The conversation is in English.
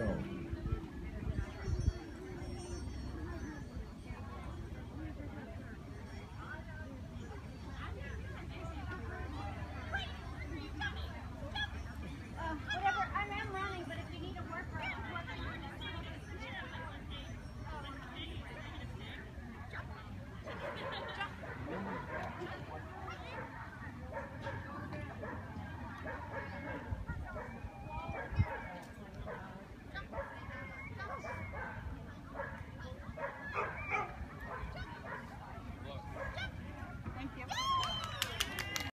go.